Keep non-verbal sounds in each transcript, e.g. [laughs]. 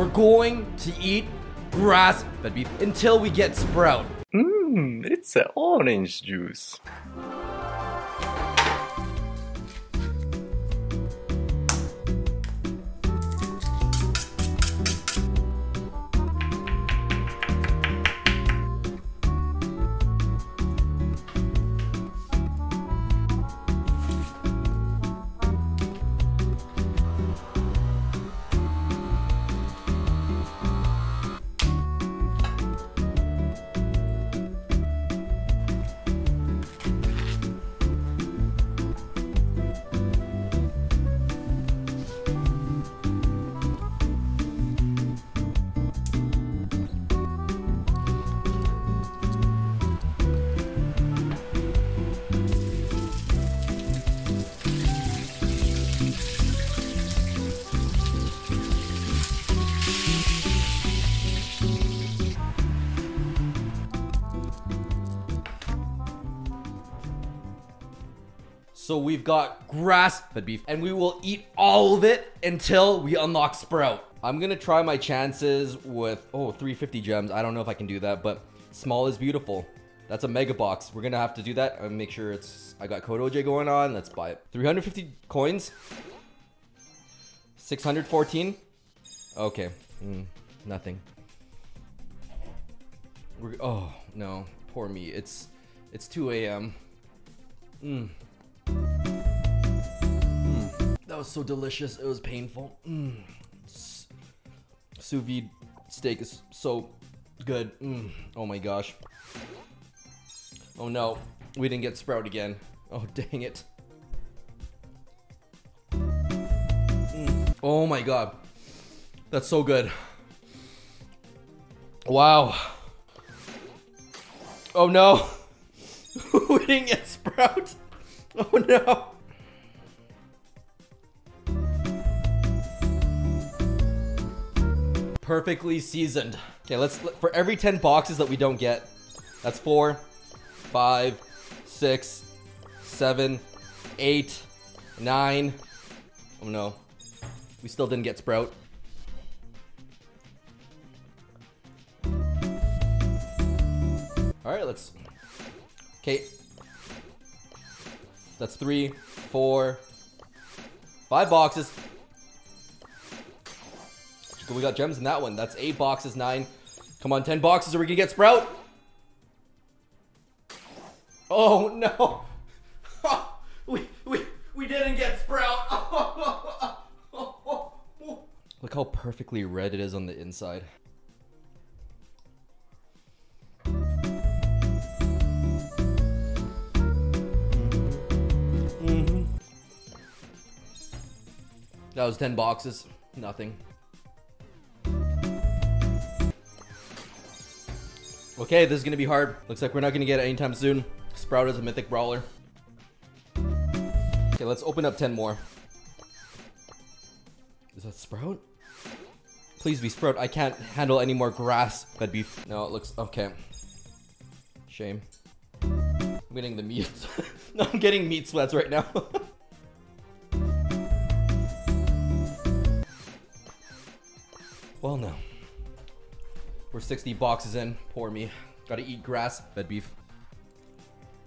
We're going to eat grass fed beef until we get sprout. Mmm, it's an orange juice. So we've got grass fed beef and we will eat all of it until we unlock sprout. I'm gonna try my chances with, oh, 350 gems. I don't know if I can do that, but small is beautiful. That's a mega box. We're gonna have to do that and make sure it's, I got code OJ going on. Let's buy it. 350 coins. 614. Okay, mm, nothing. We're, oh, no, poor me. It's, it's 2 a.m. Mm. That was so delicious. It was painful. Mm. Sous vide steak is so good. Mm. Oh my gosh. Oh no. We didn't get sprout again. Oh [laughs] dang it. Mm. Oh my god. That's so good. Wow. Oh no. [laughs] we didn't get sprout. [laughs] Oh no. perfectly seasoned. Okay, let's for every 10 boxes that we don't get. That's four, five, six, seven, eight, nine. Oh no. We still didn't get Sprout. Alright, let's. Okay. That's three, four, five boxes. We got gems in that one. That's eight boxes, nine. Come on, 10 boxes or we can get Sprout. Oh, no. [laughs] we, we, we didn't get Sprout. [laughs] Look how perfectly red it is on the inside. That was 10 boxes. Nothing. Okay, this is gonna be hard. Looks like we're not gonna get it anytime soon. Sprout is a mythic brawler. Okay, let's open up 10 more. Is that Sprout? Please be Sprout. I can't handle any more grass fed beef. No, it looks okay. Shame. I'm getting the meat. [laughs] no, I'm getting meat sweats right now. [laughs] well, no. We're 60 boxes in. Poor me. Gotta eat grass, fed beef.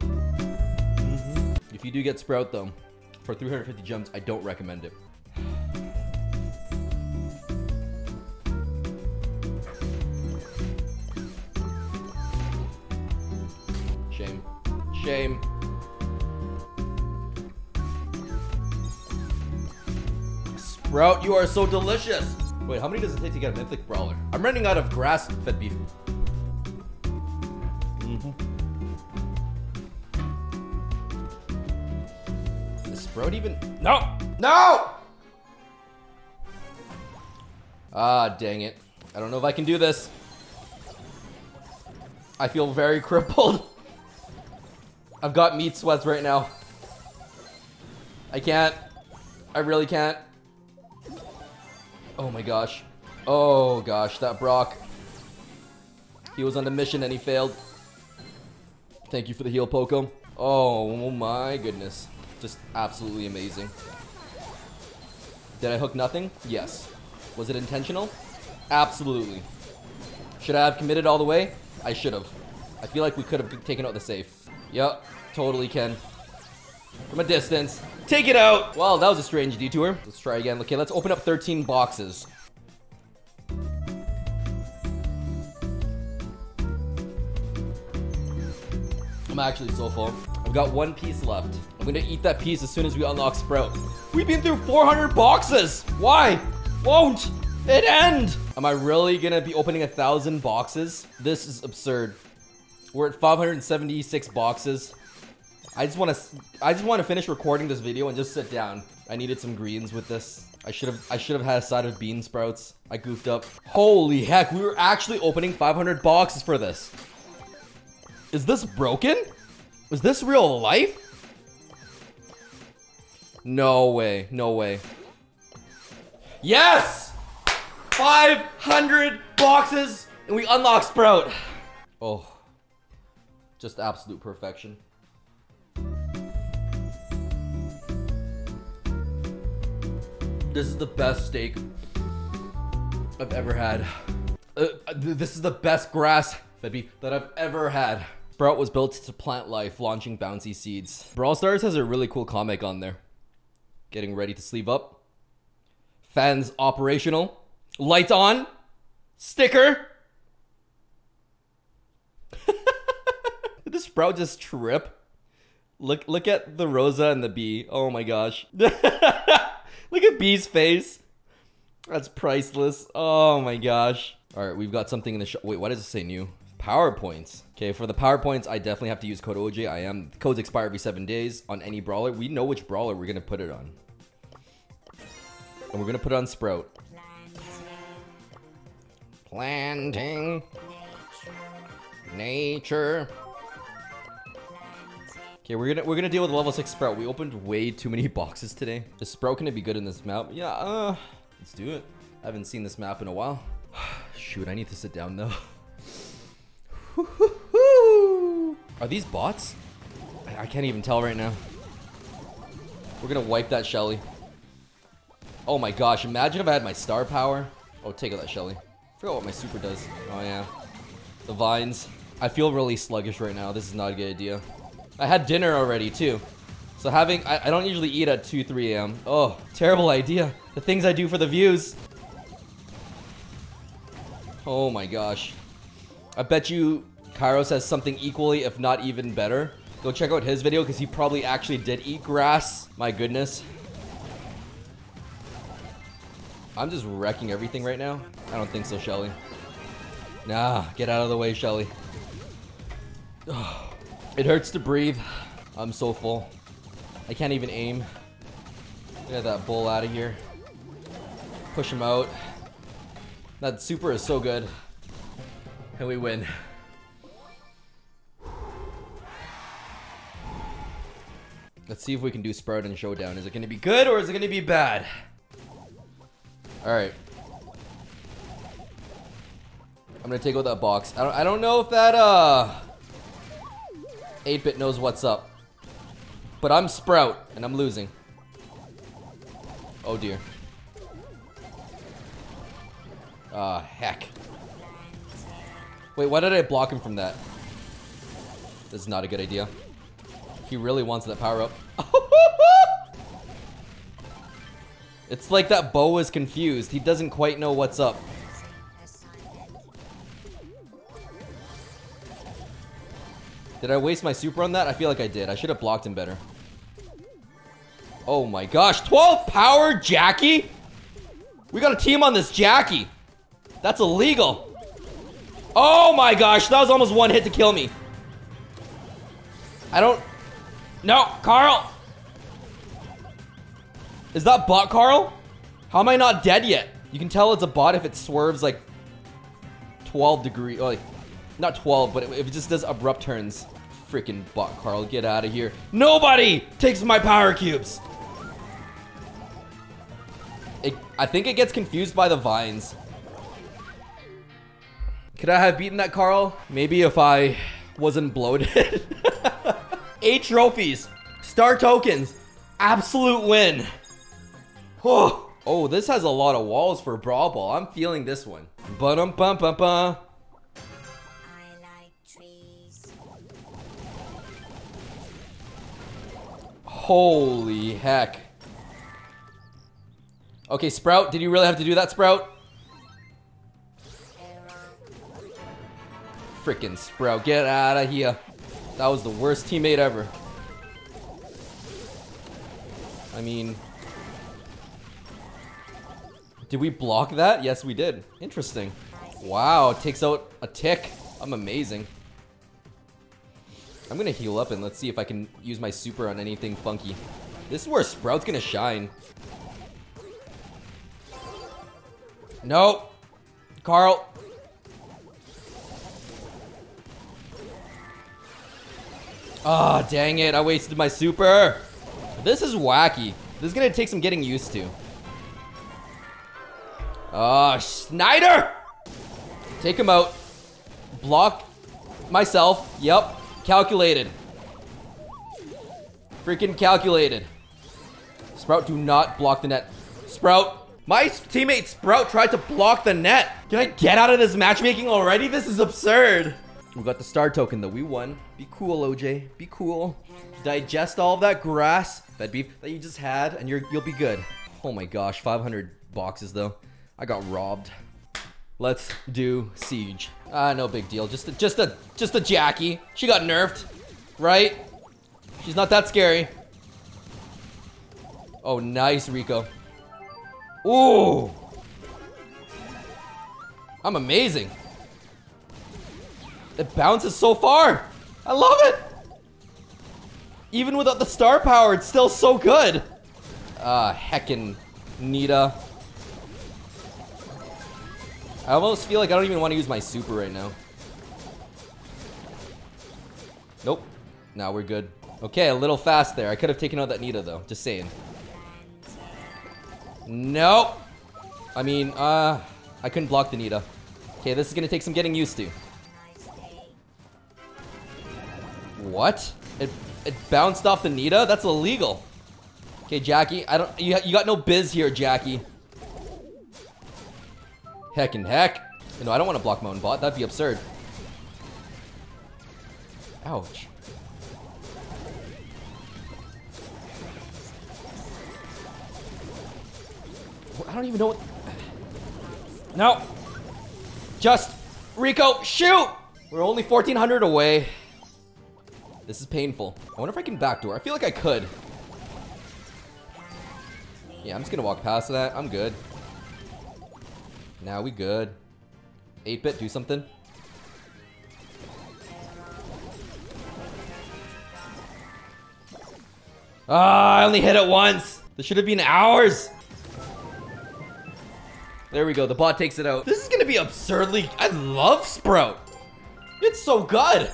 Mm -hmm. If you do get Sprout though, for 350 gems, I don't recommend it. Shame. Shame. Sprout, you are so delicious! Wait, how many does it take to get a mythic brawler? I'm running out of grass-fed beef. Mm -hmm. Is Sprout even? No! No! Ah, dang it. I don't know if I can do this. I feel very [laughs] crippled. I've got meat sweats right now. I can't. I really can't. Oh my gosh. Oh gosh, that Brock. He was on a mission and he failed. Thank you for the heal, Poco. Oh my goodness. Just absolutely amazing. Did I hook nothing? Yes. Was it intentional? Absolutely. Should I have committed all the way? I should have. I feel like we could have taken out the safe. Yep, totally can. From a distance. Take it out! Well, that was a strange detour. Let's try again. Okay, let's open up 13 boxes. I'm actually so full. I've got one piece left. I'm gonna eat that piece as soon as we unlock Sprout. We've been through 400 boxes! Why? Won't it end? Am I really gonna be opening a thousand boxes? This is absurd. We're at 576 boxes. I just want to I just want to finish recording this video and just sit down. I needed some greens with this. I should have I should have had a side of bean sprouts. I goofed up. Holy heck, we were actually opening 500 boxes for this. Is this broken? Is this real life? No way. No way. Yes! 500 boxes and we unlock Sprout. Oh. Just absolute perfection. This is the best steak I've ever had. Uh, this is the best grass beef that I've ever had. Sprout was built to plant life, launching bouncy seeds. Brawl Stars has a really cool comic on there. Getting ready to sleeve up. Fans operational. Lights on. Sticker. [laughs] Did the Sprout just trip? Look look at the Rosa and the Bea. Oh my gosh. [laughs] Look at Bea's face. That's priceless. Oh my gosh. All right, we've got something in the shop. Wait, why does it say new? PowerPoints. Okay, for the PowerPoints, I definitely have to use code OJ. I am. Codes expire every seven days on any brawler. We know which brawler we're going to put it on. And we're going to put it on Sprout. Planting. Nature. Okay, we're gonna we're gonna deal with level six Sprout. We opened way too many [laughs] boxes today. Is Sprout gonna be good in this map? Yeah, uh, let's do it. I haven't seen this map in a while. [sighs] Shoot, I need to sit down though. [laughs] Are these bots? I, I can't even tell right now. We're gonna wipe that Shelly. Oh my gosh, imagine if I had my star power. Oh, take out that Shelly. Forgot what my super does. Oh yeah. The vines. I feel really sluggish right now. This is not a good idea. I had dinner already too. So having, I, I don't usually eat at 2, 3 a.m. Oh, terrible idea. The things I do for the views. Oh my gosh. I bet you Kairos has something equally, if not even better. Go check out his video because he probably actually did eat grass. My goodness. I'm just wrecking everything right now. I don't think so, Shelly. Nah, get out of the way, Shelly. [sighs] Oh. It hurts to breathe. I'm so full. I can't even aim. Get that bull out of here. Push him out. That super is so good. And we win. Let's see if we can do Sprout and Showdown. Is it going to be good or is it going to be bad? Alright. I'm going to take out that box. I don't, I don't know if that, uh... 8-Bit knows what's up. But I'm Sprout, and I'm losing. Oh dear. Ah, uh, heck. Wait, why did I block him from that? This is not a good idea. He really wants that power up. [laughs] it's like that Bo is confused. He doesn't quite know what's up. Did I waste my super on that? I feel like I did. I should have blocked him better. Oh my gosh. 12 power Jacky? We got a team on this Jacky. That's illegal. Oh my gosh. That was almost one hit to kill me. I don't... No, Carl. Is that bot Carl? How am I not dead yet? You can tell it's a bot if it swerves like 12 degree, like not 12, but if it just does abrupt turns freaking bot, Carl. Get out of here. Nobody takes my power cubes. It, I think it gets confused by the vines. Could I have beaten that, Carl? Maybe if I wasn't bloated. [laughs] Eight trophies. Star tokens. Absolute win. Oh, Oh, this has a lot of walls for Brawl Ball. I'm feeling this one. Ba-dum Holy heck. Okay, Sprout, did you really have to do that, Sprout? Freaking Sprout, get out of here. That was the worst teammate ever. I mean... Did we block that? Yes, we did. Interesting. Wow, takes out a tick. I'm amazing. I'm gonna heal up and let's see if I can use my super on anything funky. This is where Sprout's gonna shine. Nope. Carl. Ah, dang it. I wasted my super. This is wacky. This is gonna take some getting used to. Ah, Snyder! Take him out. Block myself. Yep. Calculated. Freaking calculated. Sprout, do not block the net. Sprout. My teammate Sprout tried to block the net. Can I get out of this matchmaking already? This is absurd. We got the star token though. We won. Be cool, OJ. Be cool. Digest all of that grass, fed beef that you just had, and you're you'll be good. Oh my gosh, 500 boxes though. I got robbed. Let's do siege. Ah, no big deal. Just a, just a just a Jacky. She got nerfed, right? She's not that scary. Oh, nice, Rico. Ooh. I'm amazing. It bounces so far. I love it. Even without the star power, it's still so good. Ah, heckin' Nita. I almost feel like I don't even want to use my super right now. Nope. Now we're good. Okay, a little fast there. I could have taken out that Nita though. Just saying. Nope. I mean, uh, I couldn't block the Nita. Okay, this is gonna take some getting used to. What? It it bounced off the Nita? That's illegal. Okay, Jacky, I don't you you got no biz here, Jacky. Heck and heck. No, I don't want to block my own bot. That'd be absurd. Ouch. I don't even know what. [sighs] No. Just Rico, shoot! We're only 1400 away. This is painful. I wonder if I can backdoor. I feel like I could. Yeah, I'm just gonna walk past that. I'm good. Now we good. 8-bit, do something. Ah, I only hit it once. This should have been ours. There we go. The bot takes it out. This is gonna be absurdly. I love Sprout. It's so good.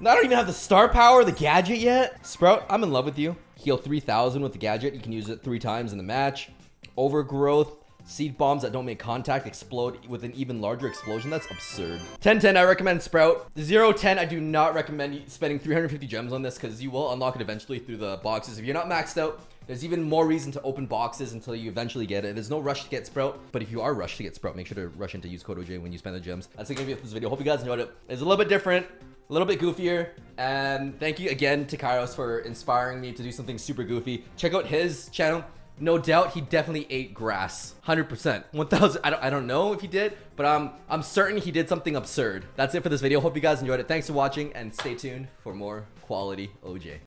I don't even have the star power, the gadget yet. Sprout, I'm in love with you. Heal 3,000 with the gadget. You can use it three times in the match. Overgrowth. Seed bombs that don't make contact explode with an even larger explosion. That's absurd. 10-10, I recommend Sprout. 0-10, I do not recommend spending 350 gems on this because you will unlock it eventually through the boxes. If you're not maxed out, there's even more reason to open boxes until you eventually get it. There's no rush to get Sprout, but if you are rushed to get Sprout, make sure to rush in to use code OJ when you spend the gems. That's gonna be this video. Hope you guys enjoyed it. It's a little bit different, a little bit goofier, and thank you again to Kairos for inspiring me to do something super goofy. Check out his channel. No doubt he definitely ate grass. 100%. 1000 I don't I don't know if he did, but um I'm certain he did something absurd. That's it for this video. Hope you guys enjoyed it. Thanks for watching and stay tuned for more quality OJ.